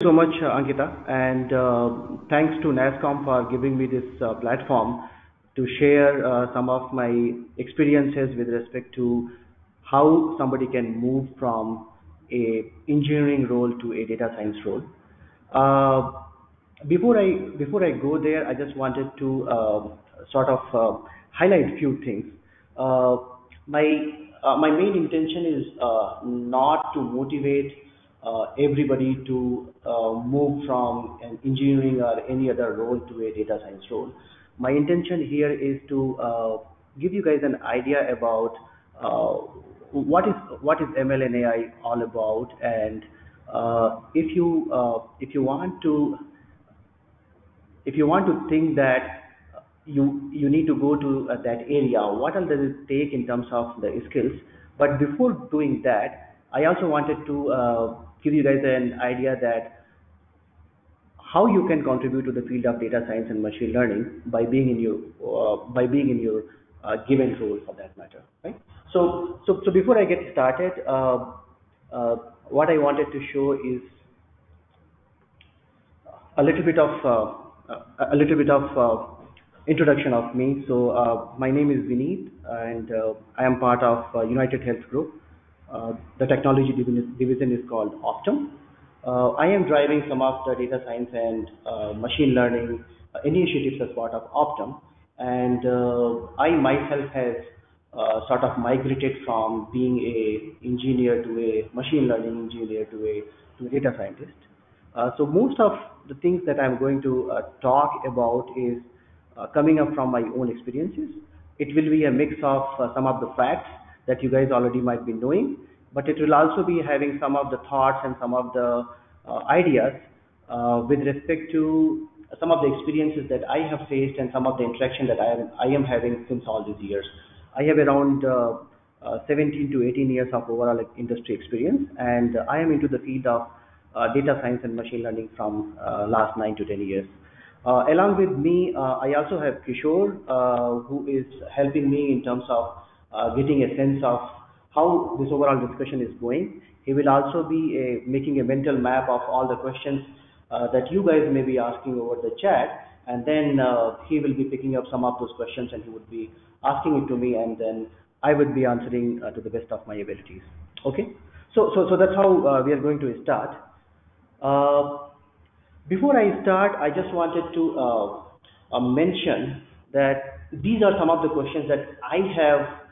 so much, uh, Ankita, and uh, thanks to NASSCOM for giving me this uh, platform to share uh, some of my experiences with respect to how somebody can move from a engineering role to a data science role. Uh, before I before I go there, I just wanted to uh, sort of highlight a few things. My my main intention is not to motivate everybody to move from an engineering or any other role to a data science role. My intention here is to uh, give you guys an idea about uh, what is what is ML and AI all about, and uh, if you uh, if you want to if you want to think that you you need to go to uh, that area, what all does it take in terms of the skills? But before doing that, I also wanted to uh, give you guys an idea that how you can contribute to the field of data science and machine learning by being in your uh, by being in your uh, given role for that matter, right? So so so before I get started, uh, uh, what I wanted to show is a little bit of uh, a little bit of uh, introduction of me. So my name is Vineet, and I am part of United Health Group. The technology division is called Optum. Uh, I am driving some of the data science and uh, machine learning uh, initiatives as part of Optum, and uh, I myself have uh, sort of migrated from being a engineer to a machine learning engineer to a to a data scientist. Uh, so most of the things that I'm going to talk about is coming up from my own experiences. It will be a mix of some of the facts that you guys already might be knowing, but it will also be having some of the thoughts and some of the uh, ideas uh, with respect to some of the experiences that I have faced and some of the interaction that I am, I am having since all these years. I have around uh, uh, 17 to 18 years of overall industry experience, and I am into the field of uh, data science and machine learning from uh, last 9 to 10 years. Along with me, I also have Kishore, who is helping me in terms of getting a sense of how this overall discussion is going. He will also be a, making a mental map of all the questions uh, that you guys may be asking over the chat, and then uh, he will be picking up some of those questions and he would be asking it to me, and then I would be answering uh, to the best of my abilities. Okay, so so so that's how uh, we are going to start. Uh, before I start, I just wanted to uh, uh, mention that these are some of the questions that I have uh,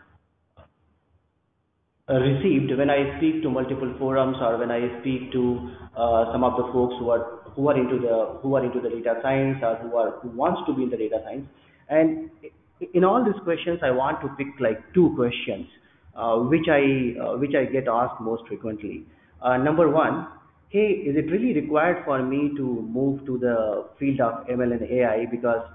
received when I speak to multiple forums or when I speak to uh, some of the folks who are who are into the who are into the data science or who are who wants to be in the data science. And in all these questions, I want to pick like two questions uh, which I uh, which I get asked most frequently. Uh, number one, hey, is it really required for me to move to the field of ML and AI because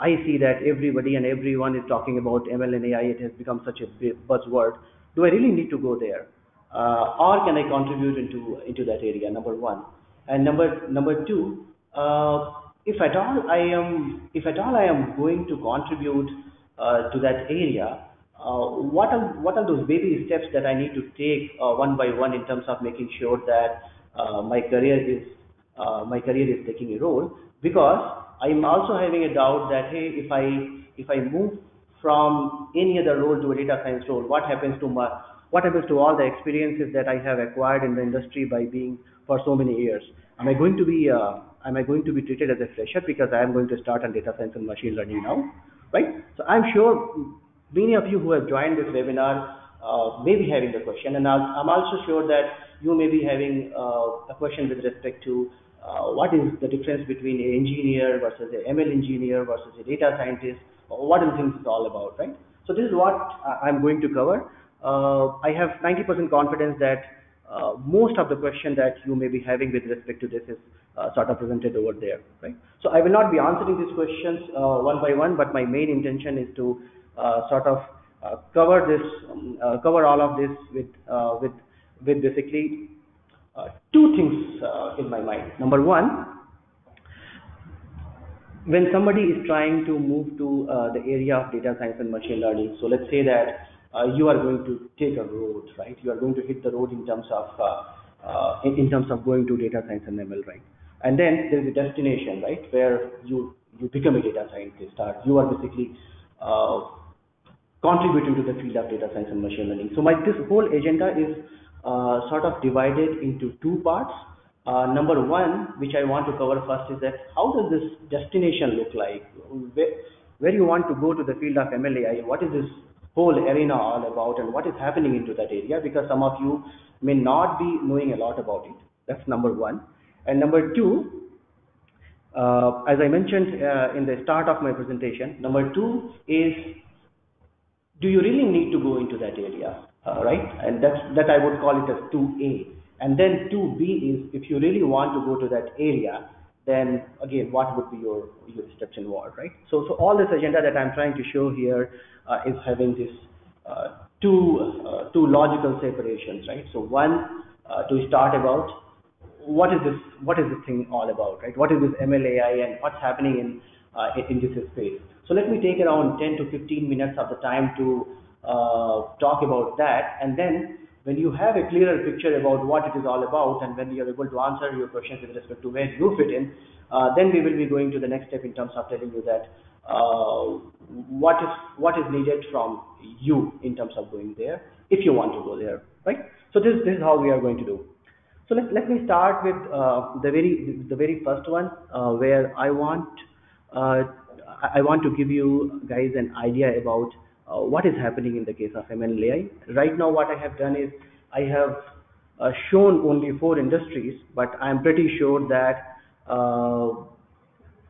I see that everybody and everyone is talking about ML and AI. It has become such a buzzword. Do I really need to go there, uh, or can I contribute into into that area? Number one, and number number two, uh, if at all I am if at all I am going to contribute uh, to that area, uh, what are what are those baby steps that I need to take uh, one by one in terms of making sure that uh, my career is my career is taking a role because I'm also having a doubt that hey if I if I move from any other role to a data science role. What happens to my what happens to all the experiences that I have acquired in the industry by being for so many years? Am I going to be uh, am I going to be treated as a fresher because I am going to start on data science and machine learning now? Right? So I'm sure many of you who have joined this webinar uh, may be having the question. And I'll, I'm also sure that you may be having uh, a question with respect to uh, what is the difference between an engineer versus an ML engineer versus a data scientist, what things it's all about, right? So this is what I'm going to cover. Uh, I have 90% confidence that uh, most of the question that you may be having with respect to this is uh, sort of presented over there, right? So I will not be answering these questions uh, one by one, but my main intention is to uh, sort of uh, cover this, um, cover all of this with with with basically two things in my mind. Number one, when somebody is trying to move to uh, the area of data science and machine learning, so let's say that uh, you are going to take a road, right? You are going to hit the road in terms of uh, uh, in, in, terms of going to data science and ML, right? and then there is a destination, right, where you you become a data scientist, or you are basically uh, contributing to the field of data science and machine learning. So my this whole agenda is uh, sort of divided into two parts. Uh, number one, which I want to cover first, is that how does this destination look like? Where, where you want to go to the field of MLAI? What is this whole arena all about, and what is happening into that area? Because some of you may not be knowing a lot about it. That's number one. And number two, uh, as I mentioned uh, in the start of my presentation, number two is, do you really need to go into that area, uh, right? And that's, that I would call it as 2A. And then 2B is, if you really want to go to that area, then again, what would be your, your steps involved, right? So, so all this agenda that I'm trying to show here uh, is having this uh, two, uh, two logical separations, right? So one, to start about what is this what is this thing all about right what is this mlai and what's happening in uh, in this space so let me take around 10 to 15 minutes of the time to uh, talk about that and then when you have a clearer picture about what it is all about and when you are able to answer your questions with respect to where you fit in uh, then we will be going to the next step in terms of telling you that uh, what is what is needed from you in terms of going there if you want to go there right? So this, this is how we are going to do. So let, let me start with uh, the very the very first one uh, where I want uh, I want to give you guys an idea about uh, what is happening in the case of MLAI. Right now, what I have done is I have uh, shown only four industries, but I'm pretty sure that uh,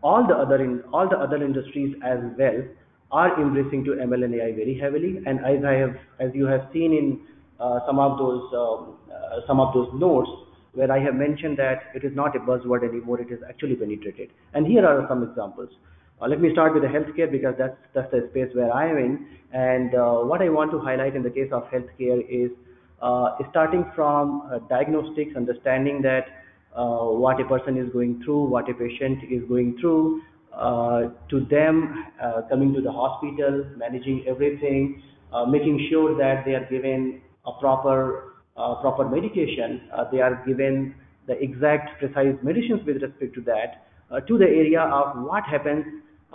all the other in all the other industries as well are embracing to ML and AI very heavily. And as I have as you have seen in some of those um, some of those notes where I have mentioned that it is not a buzzword anymore, it is actually penetrated. And here are some examples. Uh, let me start with the healthcare because that's, that's the space where I am in. And uh, what I want to highlight in the case of healthcare is uh, starting from uh, diagnostics, understanding that uh, what a person is going through, what a patient is going through, uh, to them coming to the hospital, managing everything, making sure that they are given a proper proper medication, they are given the exact precise medicines with respect to that, uh, to the area of what happens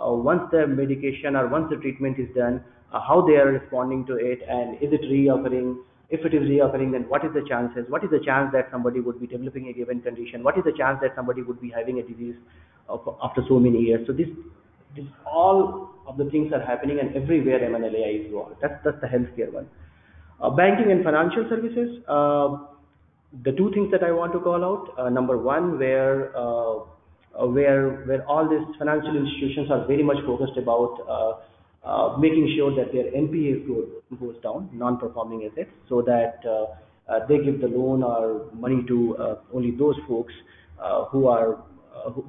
uh, once the medication or once the treatment is done, uh, how they are responding to it, and is it reoccurring? If it is reoccurring, then what is the chances? What is the chance that somebody would be developing a given condition? What is the chance that somebody would be having a disease after so many years? So this, this all of the things are happening, and everywhere MNLAI is involved. That's that's the healthcare one. Uh, banking and financial services, uh, the two things that I want to call out. Uh, number one, where where where all these financial institutions are very much focused about uh, making sure that their NPA go, goes down, non-performing assets, so that uh, uh, they give the loan or money to only those folks who are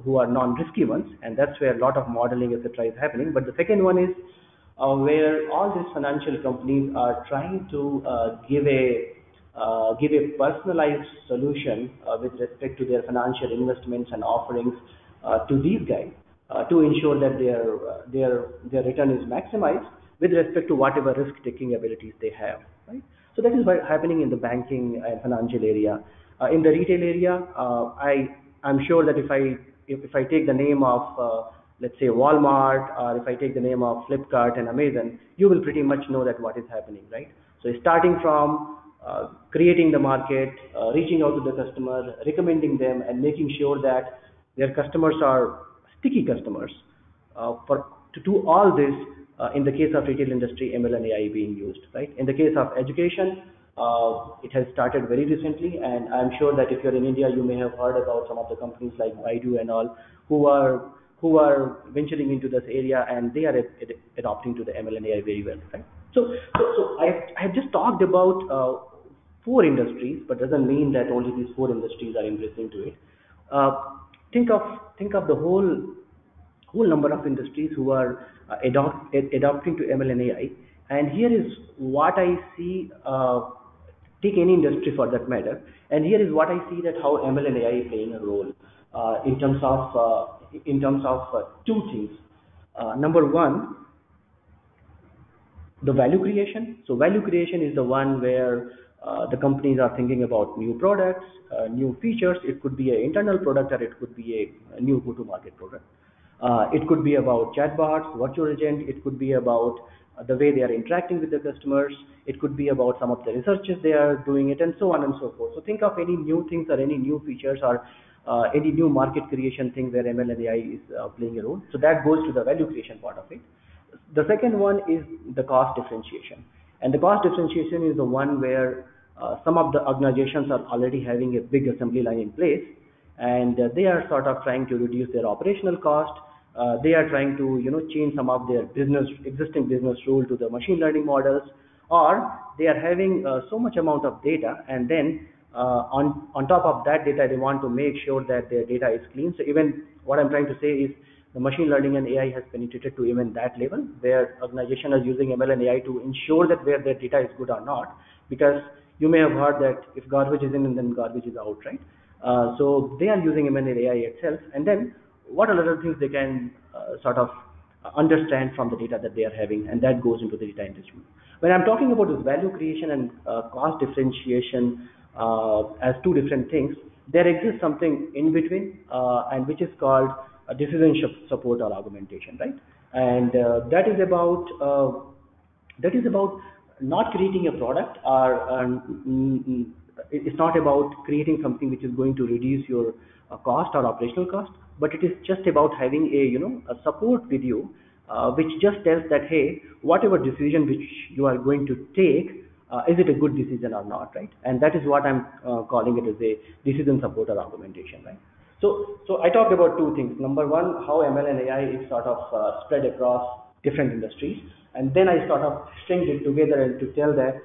who are non-risky ones, and that's where a lot of modeling etc. is happening. But the second one is uh, where all these financial companies are trying to uh, give a uh, give a personalized solution uh, with respect to their financial investments and offerings uh, to these guys uh, to ensure that their their their return is maximized with respect to whatever risk taking abilities they have right so that is what happening in the banking and financial area in the retail area i i'm sure that if i if, if i take the name of let's say Walmart, or if I take the name of Flipkart and Amazon, you will pretty much know that what is happening, right? So starting from uh, creating the market, uh, reaching out to the customer, recommending them, and making sure that their customers are sticky customers. Uh, for to do all this, uh, in the case of retail industry, ML and AI being used, right? In the case of education, uh, it has started very recently, and I'm sure that if you're in India, you may have heard about some of the companies like Byju's and all, who are who are venturing into this area and they are ad ad adopting to the ML and AI very well, right? So, so, so I, I have just talked about four industries, but doesn't mean that only these four industries are embracing to it. Uh, think of think of the whole whole number of industries who are uh, adopt, ad adopting to ML and AI. And here is what I see. Uh, take any industry for that matter. And here is what I see that how ML and AI is playing a role uh, in terms of uh, in terms of uh, two things. Number one, the value creation. So value creation is the one where uh, the companies are thinking about new products, uh, new features. It could be an internal product or it could be a, a new go-to-market product. Uh, it could be about chatbots, virtual agent. It could be about uh, the way they are interacting with the customers. It could be about some of the researches they are doing it and so on and so forth. So think of any new things or any new features or uh, any new market creation thing where ML and AI is uh, playing a role. So that goes to the value creation part of it. The second one is the cost differentiation. And the cost differentiation is the one where uh, some of the organizations are already having a big assembly line in place and uh, they are sort of trying to reduce their operational cost. Uh, they are trying to you know change some of their business existing business rule to the machine learning models or they are having uh, so much amount of data and then uh, on on top of that data they want to make sure that their data is clean so even what i'm trying to say is the machine learning and ai has penetrated to even that level where organizations are using ml and ai to ensure that where their data is good or not because you may have heard that if garbage is in then garbage is out right? Uh, so they are using ml and ai itself and then what are other things they can uh, sort of understand from the data that they are having and that goes into the data enrichment when i'm talking about this value creation and uh, cost differentiation uh, as two different things, there exists something in between, uh, and which is called decision support or augmentation, right? And uh, that is about that is about not creating a product or um, it's not about creating something which is going to reduce your uh, cost or operational cost, but it is just about having a you know a support with you, uh, which just tells that hey, whatever decision which you are going to take, uh, is it a good decision or not, right? And that is what I'm uh, calling it as a decision support or augmentation, right? So, so I talked about two things. Number one, how ML and AI is sort of uh, spread across different industries, and then I sort of stringed it together and to tell that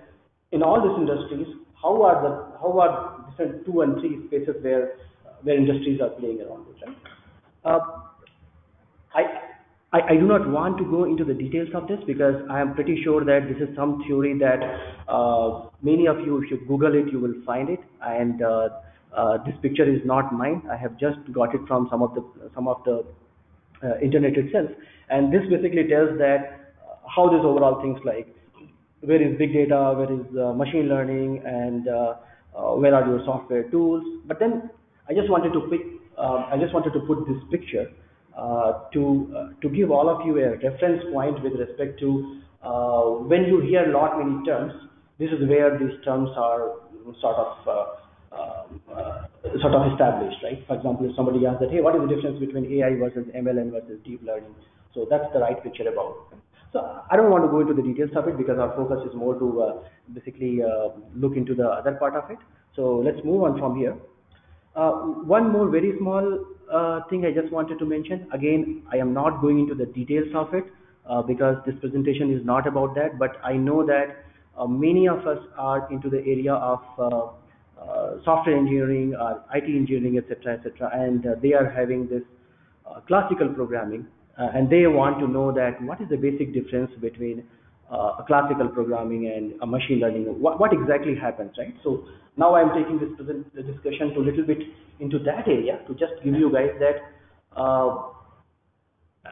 in all these industries, how are the how are different two and three spaces where where industries are playing around with, right? Uh, I I, I, do not want to go into the details of this because I am pretty sure that this is some theory that uh, many of you, if you Google it, you will find it. And uh, uh, this picture is not mine. I have just got it from some of the some of the uh, internet itself. And this basically tells that uh, how this overall things like where is big data, where is uh, machine learning, and where are your software tools. But then I just wanted to pick, I just wanted to put this picture uh, to uh, to give all of you a reference point with respect to uh, when you hear lot many terms, this is where these terms are sort of sort of established, right? For example, if somebody asks that, hey, what is the difference between AI versus ML and versus deep learning? So that's the right picture about. So I don't want to go into the details of it because our focus is more to uh, basically uh, look into the other part of it. So let's move on from here. Uh, one more very small uh, thing I just wanted to mention. Again, I am not going into the details of it uh, because this presentation is not about that, but I know that uh, many of us are into the area of software engineering IT engineering, etc., etc., and they are having this classical programming, and they want to know that what is the basic difference between a classical programming and a machine learning. What, what exactly happens, right? So now I'm taking this present discussion to a little bit into that area to just give you guys that uh,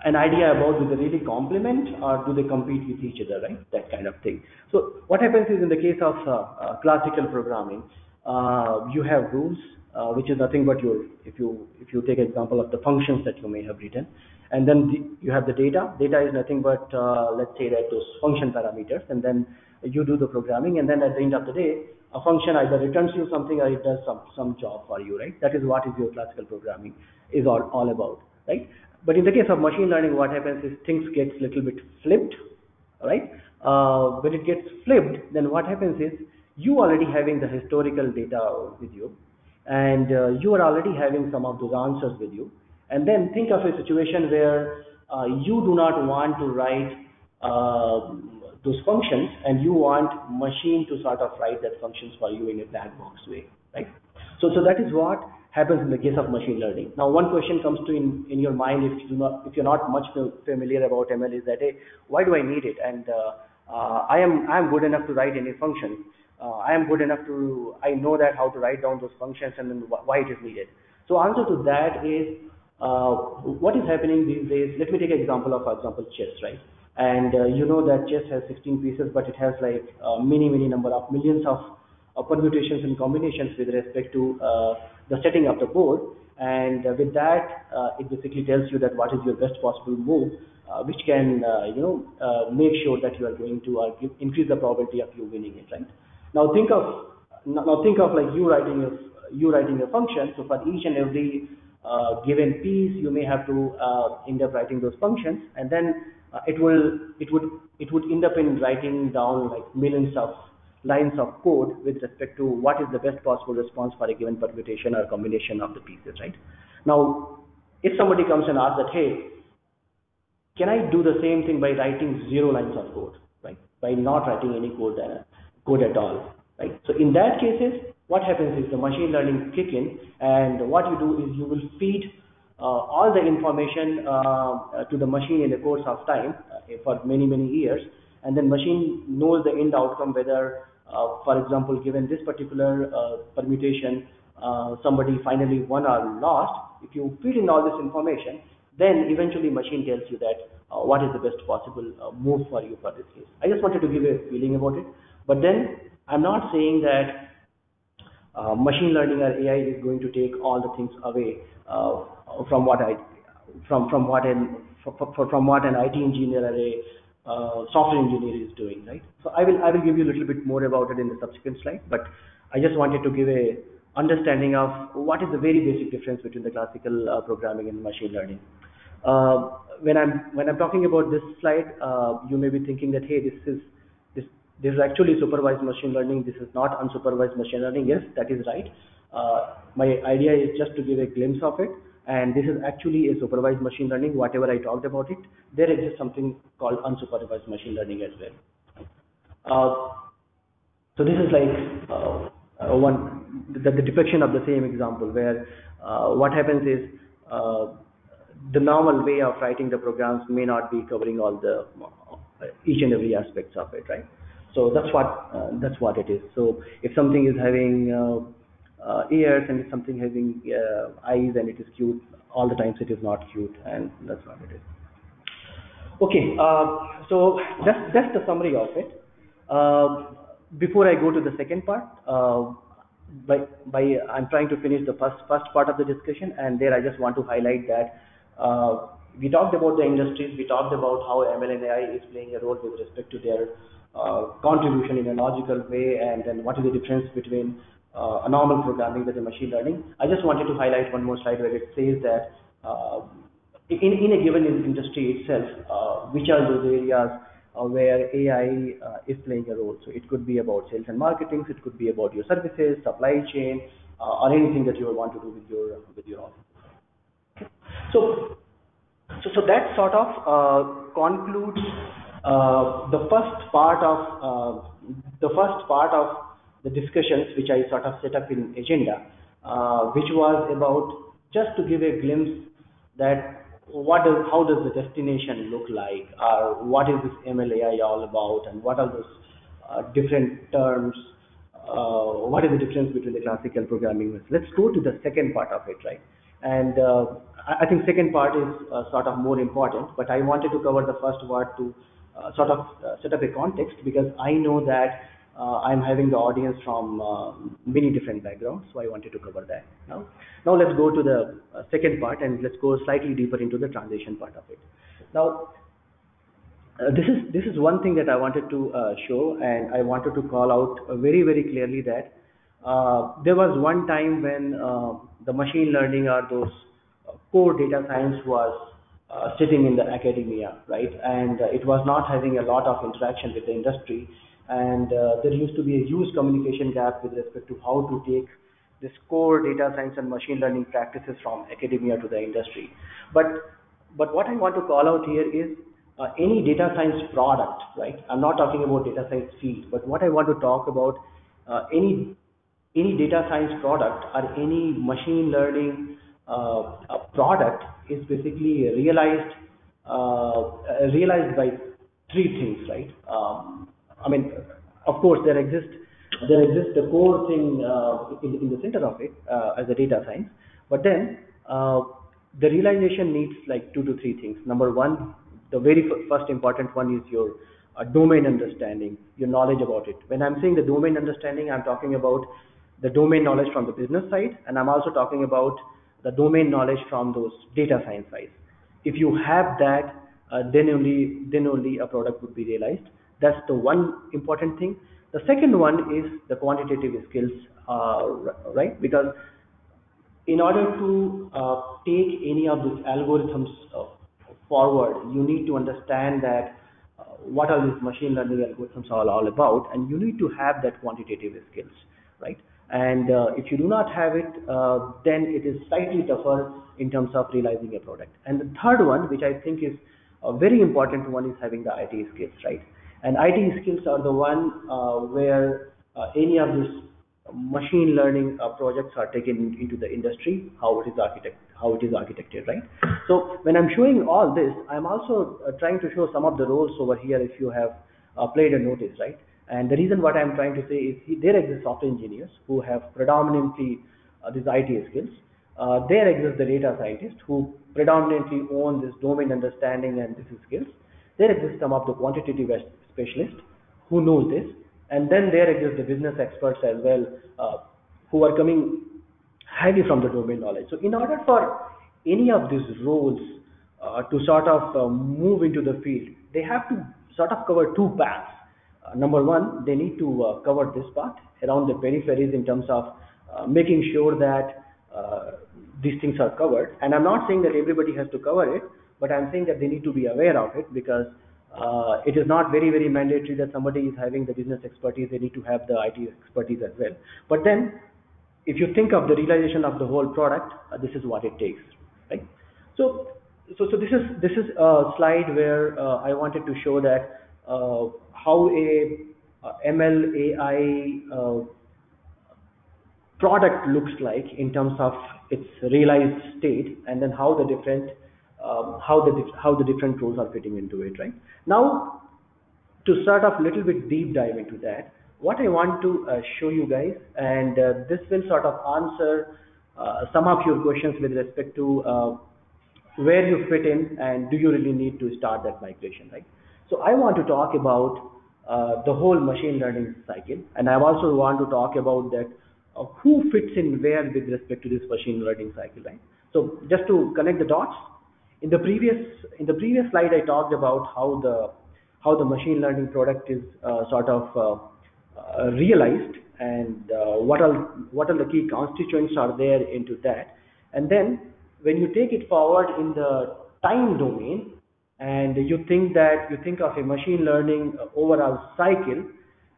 an idea about do they really complement or do they compete with each other, right? That kind of thing. So what happens is in the case of uh, uh, classical programming, uh, you have rules, uh, which is nothing but your, if you if you take example of the functions that you may have written, and then the, you have the data. Data is nothing but uh, let's say that those function parameters, and then you do the programming, and then at the end of the day, a function either returns you something or it does some, some job for you, right? That is what is your classical programming is all, all about, right? But in the case of machine learning, what happens is things get a little bit flipped, right? Uh, when it gets flipped, then what happens is you already having the historical data with you, and uh, you are already having some of those answers with you. And then think of a situation where uh, you do not want to write uh, those functions and you want machine to sort of write that functions for you in a black box way, right? So, so that is what happens in the case of machine learning. Now, one question comes to in, in your mind if you not if you're not much familiar about ML is that hey, why do I need it? And uh, uh, I am I am good enough to write any function. Uh, I am good enough to I know that how to write down those functions and then why it is needed. So answer to that is uh, what is happening these days. Let me take an example of, for example, chess, right? and uh, you know that chess has 16 pieces but it has like uh, many many number of millions of uh, permutations and combinations with respect to uh, the setting of the board. And with that, it basically tells you that what is your best possible move, uh, which can, uh, you know, uh, make sure that you are going to increase the probability of you winning it, right? Now think of, now think of like you writing a, you writing a function. So for each and every uh, given piece, you may have to uh, end up writing those functions, and then uh, it will, it would, it would end up in writing down like millions of lines of code with respect to what is the best possible response for a given permutation or combination of the pieces, right? Now, if somebody comes and asks that, hey, can I do the same thing by writing zero lines of code, right? By not writing any code, uh, code at all, right? So in that cases, what happens is the machine learning kick in, and what you do is you will feed uh, all the information uh, to the machine in the course of time uh, for many many years, and then machine knows the end outcome whether uh, for example, given this particular uh, permutation, somebody finally won or lost, if you feed in all this information, then eventually machine tells you that uh, what is the best possible uh, move for you for this case. I just wanted to give a feeling about it. But then I'm not saying that uh, machine learning or AI is going to take all the things away from what I from from what an from what an IT engineer or a uh, software engineer is doing, right? So I will I will give you a little bit more about it in the subsequent slide, but I just wanted to give a understanding of what is the very basic difference between the classical uh, programming and machine learning. Uh, when I'm when I'm talking about this slide, uh, you may be thinking that hey, this is this is actually supervised machine learning. This is not unsupervised machine learning. Yes, that is right. Uh, my idea is just to give a glimpse of it and this is actually a supervised machine learning whatever i talked about it there exists something called unsupervised machine learning as well uh, so this is like uh, uh, one the, the, depiction of the same example where uh, what happens is uh, the normal way of writing the programs may not be covering all the each and every aspects of it right so that's what that's what it is so if something is having uh, ears and if something having uh, eyes and it is cute. All the times it is not cute and that's what it is. Okay, uh, so that's, that's the summary of it. Uh, before I go to the second part, uh, by, by I'm trying to finish the first, first part of the discussion and there I just want to highlight that uh, we talked about the industries, we talked about how ML and AI is playing a role with respect to their contribution in a logical way and then what is the difference between uh, a normal programming with a machine learning. I just wanted to highlight one more slide where it says that uh, in, in a given industry itself, uh, which are those areas uh, where AI uh, is playing a role. So it could be about sales and marketing, it could be about your services, supply chain, uh, or anything that you want to do with your with your office. So, so, so that sort of concludes the first part of the first part of the discussions which I sort of set up in agenda, uh, which was about just to give a glimpse that what how does the destination look like, or what is this MLAI all about, and what are those uh, different terms. Uh, what is the difference between the classical programming? Let's go to the second part of it, right? And uh, I think second part is uh, sort of more important, but I wanted to cover the first part to uh, sort of uh, set up a context because I know that uh, I'm having the audience from uh, many different backgrounds, so I wanted to cover that now. Now let's go to the uh, second part and let's go slightly deeper into the transition part of it. Now, uh, this is this is one thing that I wanted to uh, show, and I wanted to call out very very clearly that uh, there was one time when the machine learning or those core data science was sitting in the academia, right, and it was not having a lot of interaction with the industry and uh, there used to be a huge communication gap with respect to how to take this core data science and machine learning practices from academia to the industry. But but what I want to call out here is uh, any data science product, right? I'm not talking about data science field, but what I want to talk about uh, any any data science product or any machine learning uh, product is basically realized uh, realized by three things, right? Um, I mean, of course, there exists there exists the core thing uh, in, in the center of it uh, as a data science, but then uh, the realization needs like two to three things. Number one, the very first important one is your uh, domain understanding, your knowledge about it. When I'm saying the domain understanding, I'm talking about the domain knowledge from the business side, and I'm also talking about the domain knowledge from those data science sides. If you have that, uh, then only then only a product would be realized. That's the one important thing. The second one is the quantitative skills, uh, right? Because in order to uh, take any of these algorithms uh, forward, you need to understand that uh, what are these machine learning algorithms all, all about, and you need to have that quantitative skills, right? And uh, if you do not have it, uh, then it is slightly tougher in terms of realizing a product. And the third one, which I think is a very important one, is having the IT skills, right? And IT skills are the one uh, where uh, any of these machine learning uh, projects are taken into the industry, how it is architect, how it is architected, right? So when I'm showing all this, I'm also uh, trying to show some of the roles over here if you have played a notice, right? And the reason what I'm trying to say is he, there exist software engineers who have predominantly uh, these IT skills. Uh, there exists the data scientists who predominantly own this domain understanding and this skills. There exist some of the quantitative specialists who knows this and then there exist the business experts as well, uh, who are coming highly from the domain knowledge. So in order for any of these roles uh, to sort of uh, move into the field, they have to sort of cover two paths. Uh, number one, they need to uh, cover this part around the peripheries in terms of uh, making sure that these things are covered. And I'm not saying that everybody has to cover it, but I'm saying that they need to be aware of it because uh, it is not very, very mandatory that somebody is having the business expertise. They need to have the IT expertise as well. But then, if you think of the realization of the whole product, uh, this is what it takes, right? So, so, so this is this is a slide where uh, I wanted to show that how a, ML AI uh, product looks like in terms of its realized state, and then how the different um, how the how the different roles are fitting into it, right? Now, to start off a little bit deep dive into that, what I want to uh, show you guys, and uh, this will sort of answer uh, some of your questions with respect to uh, where you fit in and do you really need to start that migration, right? So I want to talk about the whole machine learning cycle, and I also want to talk about that uh, who fits in where with respect to this machine learning cycle, right? So just to connect the dots, in the previous in the previous slide, I talked about how the how the machine learning product is uh, sort of uh, uh, realized and uh, what are what are the key constituents are there into that. And then when you take it forward in the time domain, and you think that you think of a machine learning overall cycle,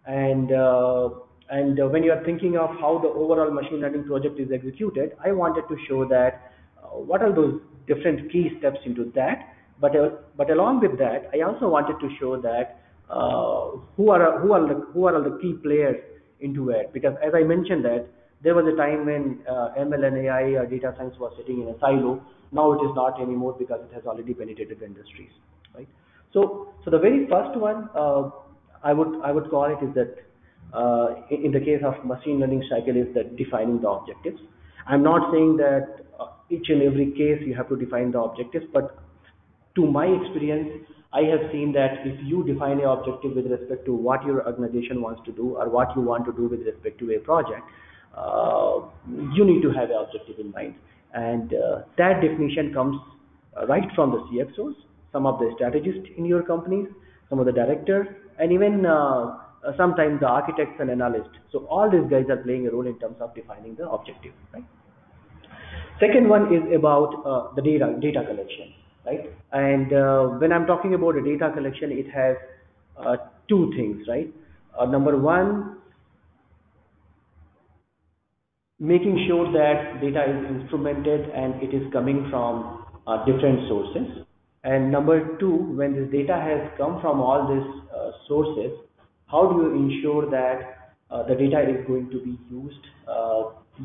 and uh, and when you are thinking of how the overall machine learning project is executed, I wanted to show that uh, what are those different key steps into that. But uh, but along with that, I also wanted to show that uh, who are who are the who are the key players into it. Because as I mentioned that there was a time when uh, ML and AI or data science was sitting in a silo. Now it is not anymore because it has already penetrated the industries, right? So so the very first one uh, I would I would call it is that uh, in the case of machine learning cycle is that defining the objectives. I'm not saying that uh, each and every case you have to define the objectives, but to my experience, I have seen that if you define an objective with respect to what your organization wants to do or what you want to do with respect to a project, uh, you need to have an objective in mind. And uh, that definition comes uh, right from the CXOs, some of the strategists in your companies, some of the directors, and even uh, sometimes the architects and analysts. So all these guys are playing a role in terms of defining the objective, right? Second one is about uh, the data data collection, right? And uh, when I'm talking about a data collection, it has uh, two things, right? Uh, number one, making sure that data is instrumented and it is coming from uh, different sources. And number two, when this data has come from all these uh, sources, how do you ensure that the data is going to be used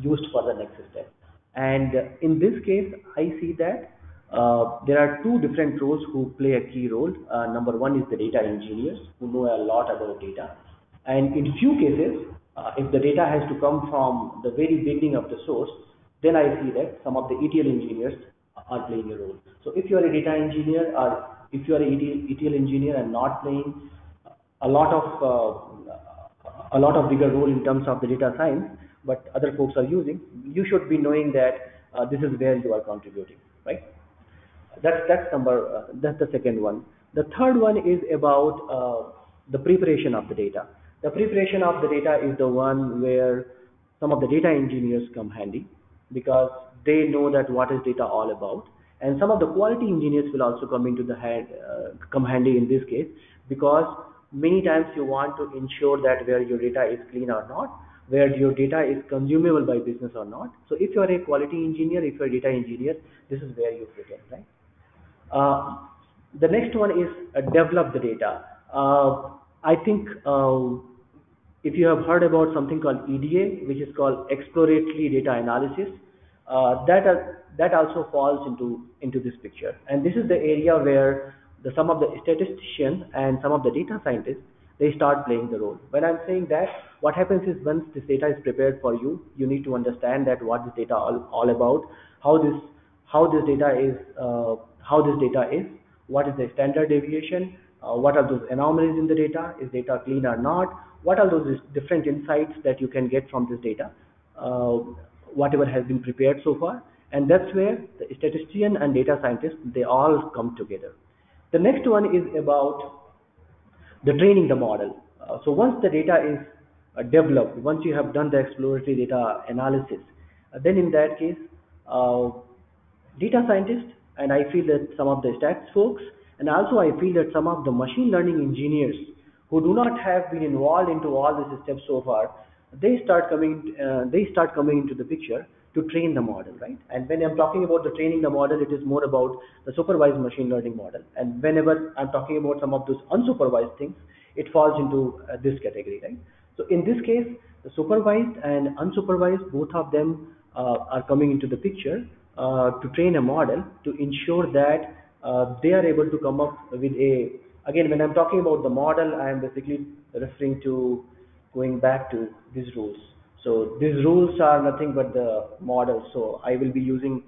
used for the next step? And in this case, I see that uh, there are two different roles who play a key role. Uh, number one is the data engineers who know a lot about data. And in few cases, uh, if the data has to come from the very beginning of the source, then I see that some of the ETL engineers are playing a role. So if you are a data engineer or if you are an ETL, ETL engineer and not playing a lot of uh, a lot of bigger role in terms of the data science, but other folks are using. You should be knowing that uh, this is where you are contributing, right? That's that's number uh, that's the second one. The third one is about uh, the preparation of the data. The preparation of the data is the one where some of the data engineers come handy because they know that what is data all about. And some of the quality engineers will also come into the hand, uh, come handy in this case because many times you want to ensure that where your data is clean or not where your data is consumable by business or not. So if you are a quality engineer if you are a data engineer this is where you fit in right? Uh, the next one is uh, develop the data. Uh, i think uh, if you have heard about something called EDA, which is called exploratory data analysis, uh, that uh, that also falls into into this picture. And this is the area where the, some of the statisticians and some of the data scientists they start playing the role. When I'm saying that, what happens is once this data is prepared for you, you need to understand that what this data all, all about, how this how this data is uh, how this data is, what is the standard deviation, uh, what are those anomalies in the data, is data clean or not, what are those different insights that you can get from this data, uh, whatever has been prepared so far. And that's where the statistician and data scientist, they all come together. The next one is about the training the model. Uh, so once the data is uh, developed, once you have done the exploratory data analysis, uh, then in that case, uh, data scientists, and I feel that some of the stats folks, and also I feel that some of the machine learning engineers who do not have been involved into all these steps so far, they start coming, uh, they start coming into the picture to train the model, right? And when I'm talking about the training the model, it is more about the supervised machine learning model. And whenever I'm talking about some of those unsupervised things, it falls into uh, this category, right? So in this case, the supervised and unsupervised, both of them uh, are coming into the picture uh, to train a model to ensure that uh, they are able to come up with a again, when I'm talking about the model, I am basically referring to going back to these rules. So these rules are nothing but the model. So I will be using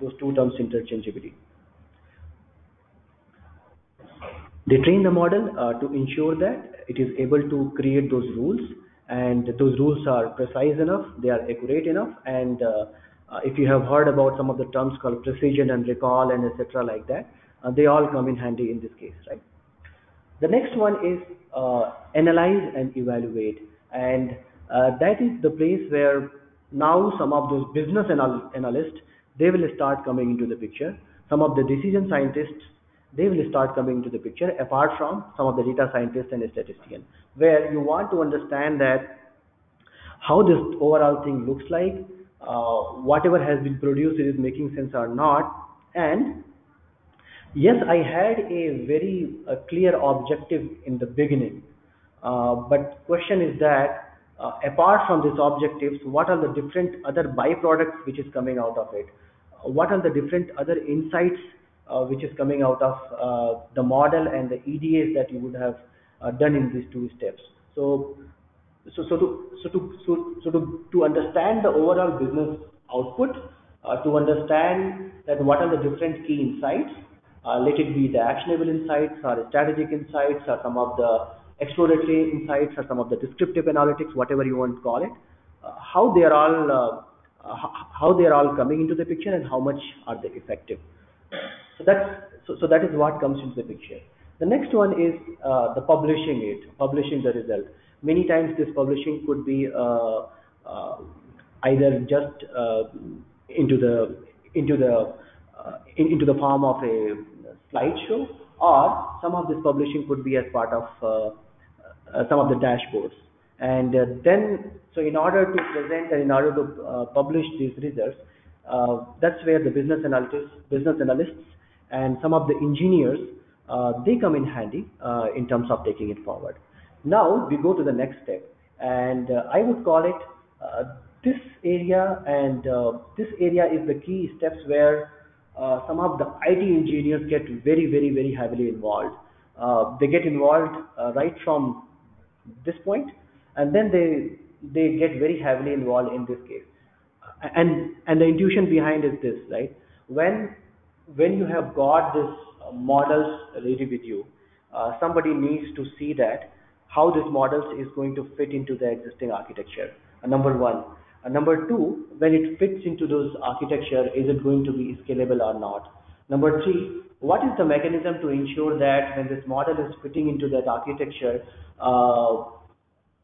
those two terms interchangeably. They train the model uh, to ensure that it is able to create those rules and those rules are precise enough, they are accurate enough and uh, uh, if you have heard about some of the terms called precision and recall and etc like that, uh, they all come in handy in this case, right? The next one is uh, analyze and evaluate. And uh, that is the place where now some of those business anal analysts, they will start coming into the picture. Some of the decision scientists, they will start coming into the picture apart from some of the data scientists and statistician, where you want to understand that how this overall thing looks like, uh, whatever has been produced is making sense or not, and Yes, I had a very uh, clear objective in the beginning, uh, but question is that uh, apart from these objectives, what are the different other byproducts which is coming out of it? What are the different other insights uh, which is coming out of the model and the EDAs that you would have done in these two steps? So to so to so, so to to understand the overall business output, to understand that what are the different key insights uh, let it be the actionable insights or strategic insights or some of the exploratory insights or some of the descriptive analytics, whatever you want to call it, uh, how they are all uh, how they are all coming into the picture and how much are they effective. So that's so, so that is what comes into the picture. The next one is uh, the publishing it, publishing the result. Many times this publishing could be uh, uh, either just into the into the in, into the form of a slideshow or some of this publishing could be as part of uh, uh, some of the dashboards. And uh, then, so in order to present and in order to uh, publish these results, uh, that's where the business analysts, business analysts, and some of the engineers uh, they come in handy uh, in terms of taking it forward. Now we go to the next step, and I would call it this area, and this area is the key steps where uh, some of the IT engineers get very, very, very heavily involved. Uh, they get involved uh, right from this point, and then they they get very heavily involved in this case. And and the intuition behind is this, right? When when you have got this models ready with you, uh, somebody needs to see that how this models is going to fit into the existing architecture. Number one. Number two, when it fits into those architecture, is it going to be scalable or not? Number three, what is the mechanism to ensure that when this model is fitting into that architecture, uh,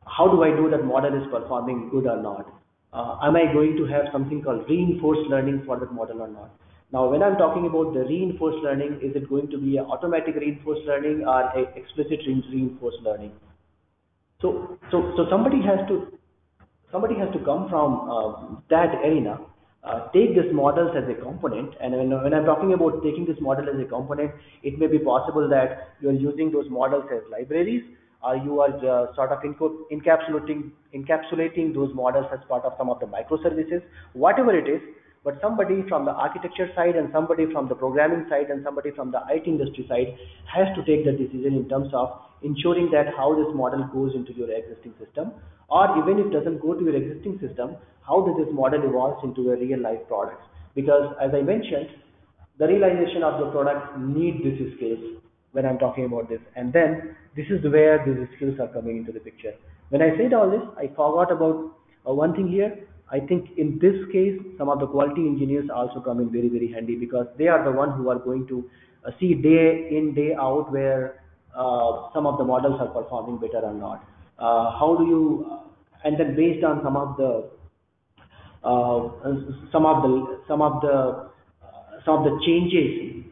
how do I know that model is performing good or not? Uh, am I going to have something called reinforced learning for that model or not? Now, when I'm talking about the reinforced learning, is it going to be automatic reinforced learning or explicit reinforced learning? So, so, so somebody has to somebody has to come from uh, that arena, uh, take these models as a component, and when, when I'm talking about taking this model as a component, it may be possible that you are using those models as libraries, or you are uh, sort of encapsulating encapsulating those models as part of some of the microservices, whatever it is but somebody from the architecture side and somebody from the programming side and somebody from the IT industry side has to take the decision in terms of ensuring that how this model goes into your existing system or even if it doesn't go to your existing system, how does this model evolves into a real life product? Because as I mentioned, the realization of the product need these skills when I'm talking about this. And then this is where these skills are coming into the picture. When I said all this, I forgot about uh, one thing here I think in this case, some of the quality engineers also come in very, very handy because they are the one who are going to uh, see day in, day out where uh, some of the models are performing better or not. Uh, how do you, uh, and then based on some of the, uh, some of the, some of the, uh, some of the changes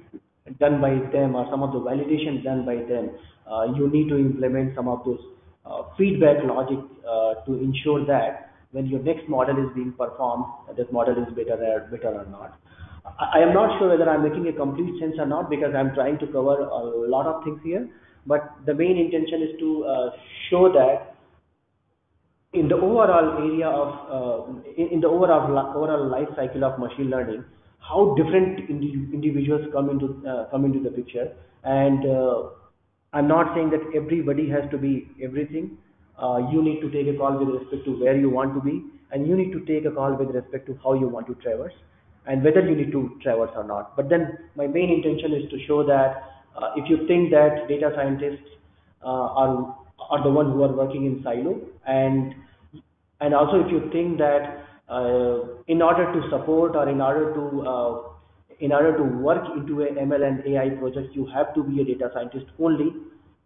done by them or some of the validation done by them, you need to implement some of those feedback logic to ensure that when your next model is being performed, this model is better or, better or not. I am not sure whether I'm making a complete sense or not because I'm trying to cover a lot of things here. But the main intention is to uh, show that in the overall area of uh, in, in, the overall overall life cycle of machine learning, how different indi individuals come into uh, come into the picture. And uh, I'm not saying that everybody has to be everything uh, you need to take a call with respect to where you want to be and you need to take a call with respect to how you want to traverse and whether you need to traverse or not. But then my main intention is to show that uh, if you think that data scientists uh, are are the ones who are working in silo and and also if you think that uh, in order to support or in order to uh, in order to work into a ML and AI project you have to be a data scientist only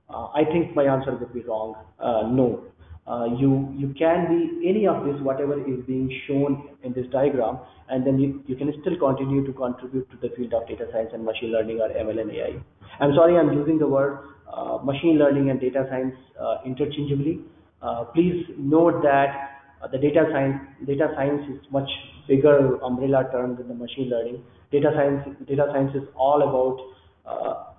uh, I think my answer would be wrong. Uh, no. Uh, you you can be any of this whatever is being shown in this diagram and then you, you can still continue to contribute to the field of data science and machine learning or ML and AI. I'm sorry I'm using the word uh, machine learning and data science uh, interchangeably. Uh, please note that the data science data science is much bigger umbrella term than the machine learning. Data science data science is all about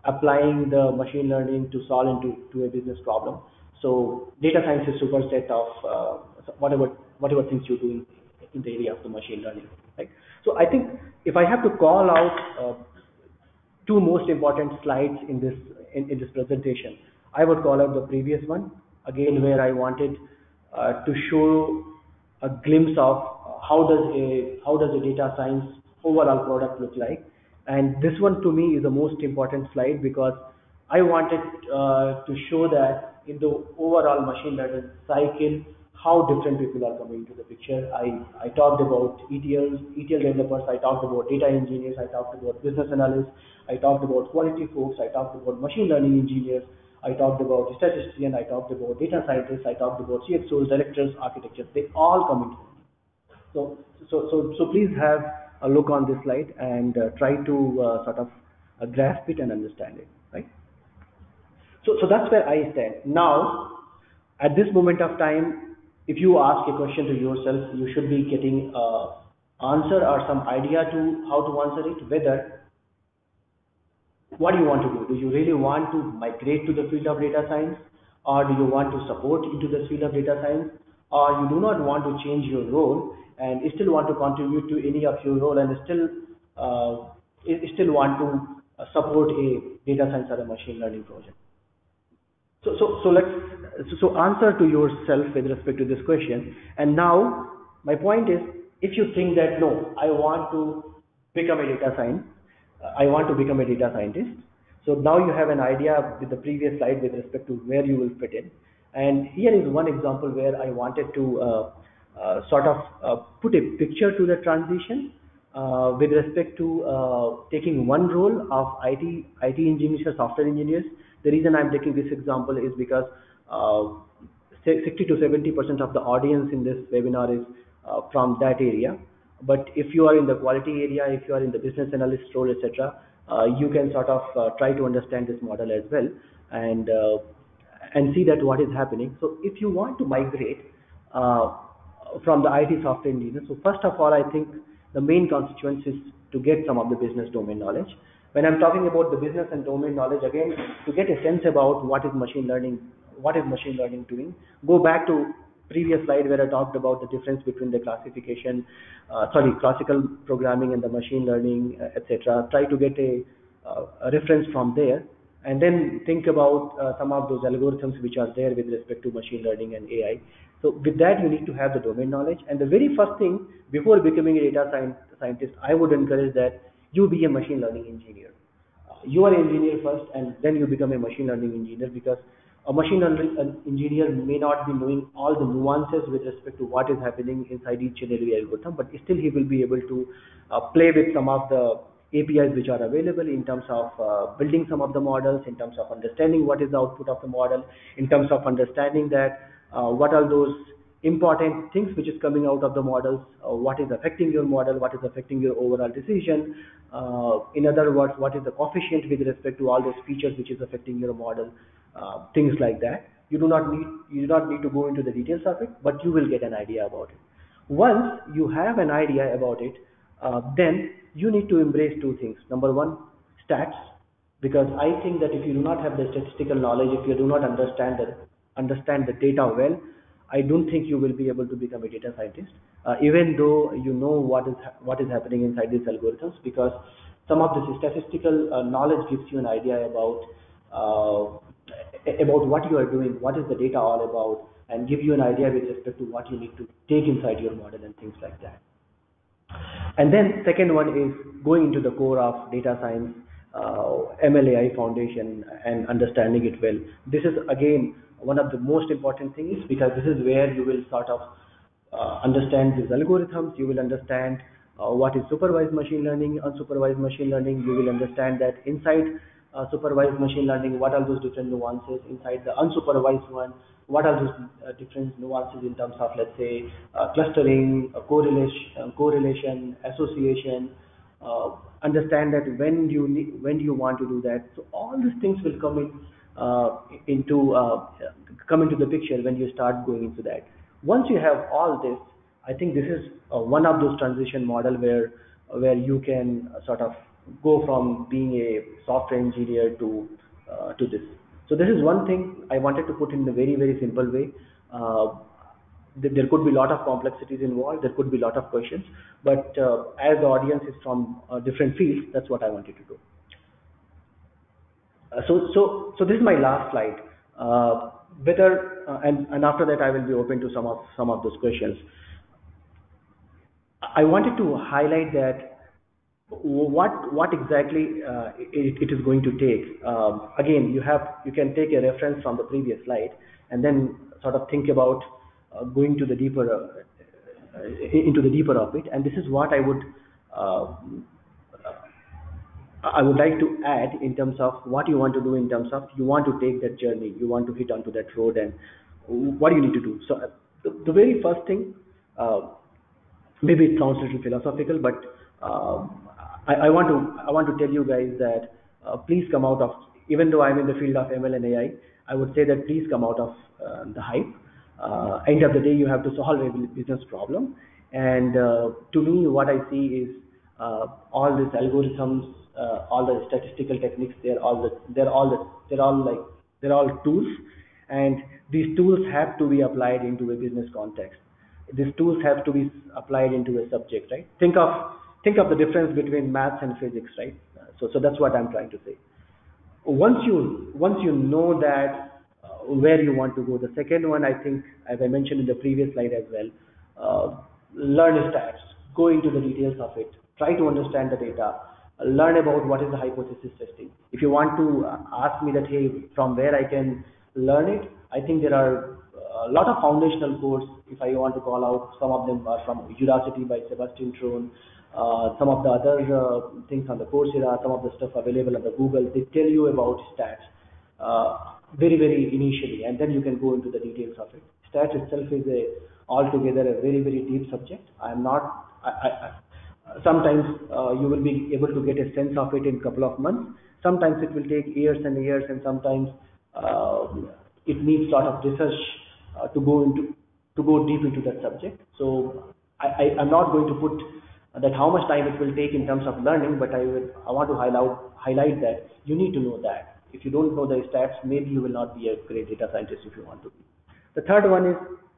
applying the machine learning to solve into to a business problem. So data science is superset of uh, whatever whatever things you do in, in the area of the machine learning. Right. So I think if I have to call out uh, two most important slides in this in, in, this presentation, I would call out the previous one again where I wanted uh, to show a glimpse of how does a how does a data science overall product look like and this one to me is the most important slide because I wanted uh, to show that in the overall machine learning cycle, how different people are coming into the picture. I, I talked about ETLs, ETL developers, I talked about data engineers, I talked about business analysts, I talked about quality folks, I talked about machine learning engineers, I talked about statistician, I talked about data scientists, I talked about CXOs, directors, architects, they all come into it. So, so, so, so please have a look on this slide and uh, try to uh, sort of uh, grasp it and understand it, right? So, so that's where I stand. Now, at this moment of time, if you ask a question to yourself, you should be getting an answer or some idea to how to answer it, whether what do you want to do? Do you really want to migrate to the field of data science or do you want to support into the field of data science or you do not want to change your role and still want to contribute to any of your role and still uh, still want to support a data science or a machine learning project. So, so, so let's so answer to yourself with respect to this question. And now my point is, if you think that no, I want to become a data science, I want to become a data scientist. So now you have an idea with the previous slide with respect to where you will fit in. And here is one example where I wanted to uh, sort of uh, put a picture to the transition uh, with respect to uh, taking one role of IT, IT engineers or software engineers. The reason I'm taking this example is because uh, 60 to 70 percent of the audience in this webinar is uh, from that area. But if you are in the quality area, if you are in the business analyst role, etc., uh, you can sort of uh, try to understand this model as well and uh, and see that what is happening. So if you want to migrate uh, from the IT software engineer, so first of all, I think the main constituents is to get some of the business domain knowledge. When I'm talking about the business and domain knowledge, again, to get a sense about what is machine learning, what is machine learning doing, go back to previous slide where I talked about the difference between the classification, uh, sorry, classical programming and the machine learning, uh, etc. Try to get a, uh, a, reference from there and then think about uh, some of those algorithms which are there with respect to machine learning and AI. So with that, you need to have the domain knowledge. And the very first thing before becoming a data scientist, I would encourage that you be a machine learning engineer. Uh, you are an engineer first and then you become a machine learning engineer because a machine learning engineer may not be knowing all the nuances with respect to what is happening inside each and every algorithm, but still he will be able to uh, play with some of the APIs which are available in terms of uh, building some of the models, in terms of understanding what is the output of the model, in terms of understanding that uh, what are those important things which is coming out of the models, uh, what is affecting your model, what is affecting your overall decision. Uh, in other words, what is the coefficient with respect to all those features which is affecting your model. Uh, things like that. You do not need you do not need to go into the details of it, but you will get an idea about it. Once you have an idea about it, uh, then you need to embrace two things. Number one, stats, because I think that if you do not have the statistical knowledge, if you do not understand the understand the data well, I don't think you will be able to become a data scientist, uh, even though you know what is what is happening inside these algorithms, because some of this statistical uh, knowledge gives you an idea about uh, about what you are doing, what is the data all about, and give you an idea with respect to what you need to take inside your model and things like that. And then second one is going into the core of data science, uh, MLAI foundation and understanding it well. This is again one of the most important things because this is where you will sort of uh, understand these algorithms, you will understand uh, what is supervised machine learning, unsupervised machine learning, you will understand that inside uh, supervised machine learning, what are those different nuances? Inside the unsupervised one, what are those uh, different nuances in terms of, let's say, uh, clustering, uh, correlation, uh, correlation, association, uh, understand that when you when you want to do that. So all these things will come in into come into the picture when you start going into that. Once you have all this, I think this is one of those transition model where where you can sort of go from being a software engineer to uh, to this. So this is one thing I wanted to put in a very very simple way. Uh, there could be a lot of complexities involved. There could be a lot of questions, but uh, as the audience is from uh, different fields, that's what I wanted to do. Uh, so so so this is my last slide. Uh, whether and and after that I will be open to some of some of those questions. I wanted to highlight that what what exactly uh, it, it is going to take. Um, again, you have you can take a reference from the previous slide and then sort of think about uh, going to the deeper uh, into the deeper of it. And this is what I would uh, I would like to add in terms of what you want to do in terms of you want to take that journey, you want to hit onto that road, and what do you need to do. So uh, the, the very first thing, uh, maybe it sounds a little philosophical, but um, I, I want to I want to tell you guys that uh, please come out of even though I'm in the field of ML and AI, I would say that please come out of uh, the hype. Uh, end of the day, you have to solve a business problem, and uh, to me, what I see is uh, all these algorithms, uh, all the statistical techniques. They're all the, they're all the, they're all like they're all tools, and these tools have to be applied into a business context. These tools have to be applied into a subject, right? Think of think of the difference between maths and physics, right? So, so that's what I'm trying to say. Once you, once you know that uh, where you want to go, the second one, I think, as I mentioned in the previous slide as well, uh, learn stats, go into the details of it, try to understand the data, learn about what is the hypothesis testing. If you want to uh, ask me that, hey, from where I can learn it, I think there are a lot of foundational courses, if I want to call out, some of them are from Udacity by Sebastian Thrun, uh, some of the other uh, things on the Coursera, some of the stuff available on the Google, they tell you about stats uh, very, very initially, and then you can go into the details of it. Stats itself is a altogether a very, very deep subject. I am not, I, sometimes uh, you will be able to get a sense of it in a couple of months. Sometimes it will take years and years, and sometimes uh, it needs lot of research uh, to go into to go deep into that subject. So I, am not going to put that how much time it will take in terms of learning, but I will I want to highlight highlight that you need to know that. If you don't know the stats, maybe you will not be a great data scientist if you want to be. The third one is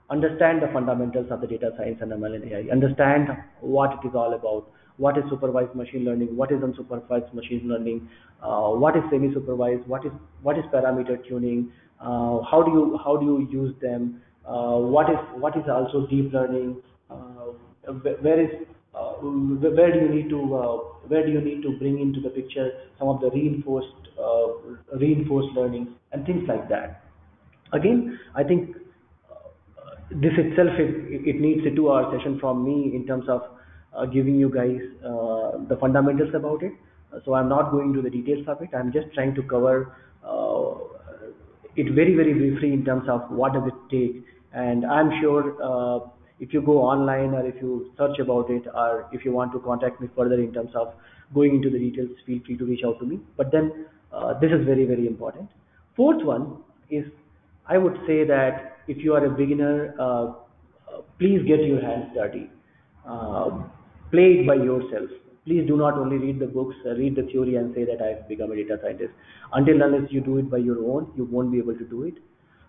understand the fundamentals of the data science and ML and AI. Understand what it is all about. What is supervised machine learning? What is unsupervised machine learning? Uh, what is semi-supervised? What is what is parameter tuning? Uh, how do you how do you use them? Uh, what is what is also deep learning? Uh, where is uh, where do you need to uh, where do you need to bring into the picture some of the reinforced reinforced learning and things like that? Again, I think this itself, it, it needs a two-hour session from me in terms of uh, giving you guys uh, the fundamentals about it. So I'm not going to the details of it. I'm just trying to cover uh, it very, very briefly in terms of what does it take. And I'm sure uh, if you go online or if you search about it or if you want to contact me further in terms of going into the details, feel free to reach out to me. But then uh, this is very, very important. Fourth one is I would say that if you are a beginner, uh, please get your hands dirty. Uh, play it by yourself. Please do not only read the books, uh, read the theory and say that I've become a data scientist. Until unless you do it by your own, you won't be able to do it.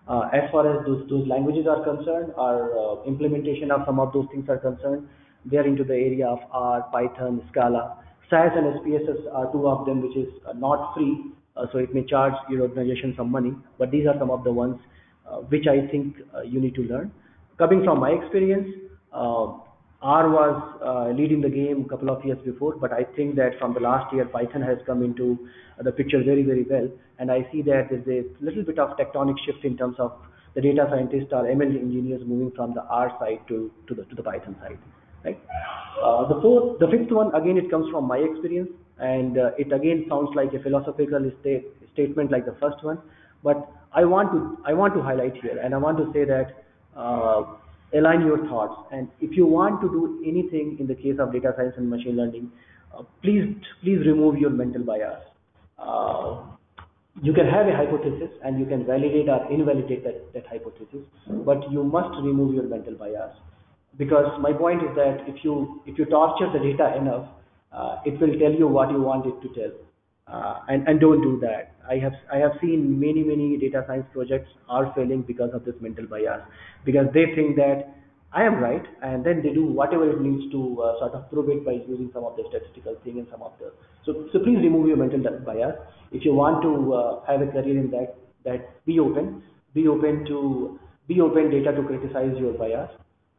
Uh, as far as those, those languages are concerned, our uh, implementation of some of those things are concerned, they are into the area of R, Python, Scala. SAS and SPSS are two of them which is uh, not free, so it may charge your organization some money, but these are some of the ones uh, which I think uh, you need to learn. Coming from my experience, uh, R was leading the game a couple of years before, but I think that from the last year, Python has come into the picture very, very well. And I see that there's a little bit of tectonic shift in terms of the data scientists or ML engineers moving from the R side to, to the to the Python side. Right. Uh, the fourth, the fifth one again, it comes from my experience, and uh, it again sounds like a philosophical state, statement like the first one, but I want to I want to highlight here, and I want to say that uh, align your thoughts. And if you want to do anything in the case of data science and machine learning, uh, please please remove your mental bias. Uh, you can have a hypothesis and you can validate or invalidate that, that hypothesis, but you must remove your mental bias. Because my point is that if you if you torture the data enough, uh, it will tell you what you want it to tell and, and don't do that. I have I have seen many many data science projects are failing because of this mental bias. Because they think that I am right and then they do whatever it needs to uh, sort of prove it by using some of the statistical thing and some of the so so please remove your mental bias. If you want to uh, have a career in that that be open. Be open to be open data to criticize your bias.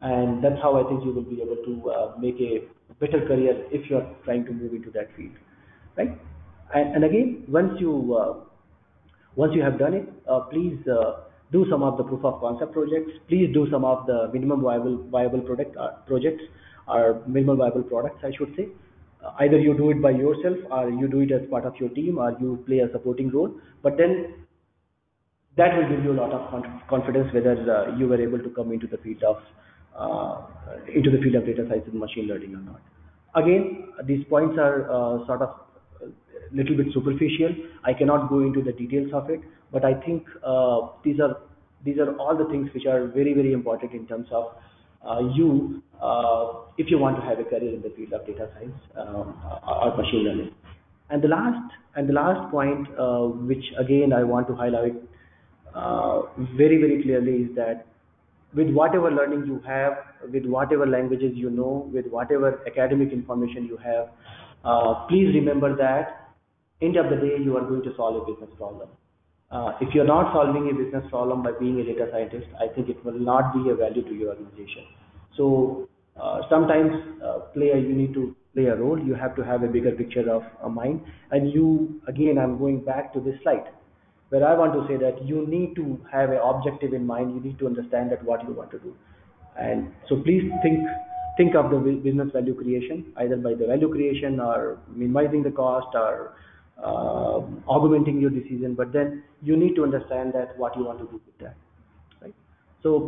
And that's how I think you will be able to uh, make a better career if you're trying to move into that field. Right and, and again, once you uh, once you have done it, uh, please uh, do some of the proof of concept projects. Please do some of the minimum viable viable product uh, projects or minimum viable products, I should say. Uh, either you do it by yourself, or you do it as part of your team, or you play a supporting role. But then that will give you a lot of confidence whether uh, you were able to come into the field of into the field of data science and machine learning or not. Again, these points are sort of little bit superficial. I cannot go into the details of it, but I think uh, these are these are all the things which are very very important in terms of uh, you uh, if you want to have a career in the field of data science or machine learning. And the last and the last point, which again I want to highlight very very clearly, is that with whatever learning you have, with whatever languages you know, with whatever academic information you have, uh, please remember that end of the day, you are going to solve a business problem. Uh, if you're not solving a business problem by being a data scientist, I think it will not be a value to your organization. So uh, sometimes uh, player, you need to play a role. You have to have a bigger picture of a mind. And you, again, I'm going back to this slide where I want to say that you need to have an objective in mind. You need to understand that what you want to do. And so please think think of the business value creation either by the value creation or minimizing the cost or um, augmenting your decision but then you need to understand that what you want to do with that right? So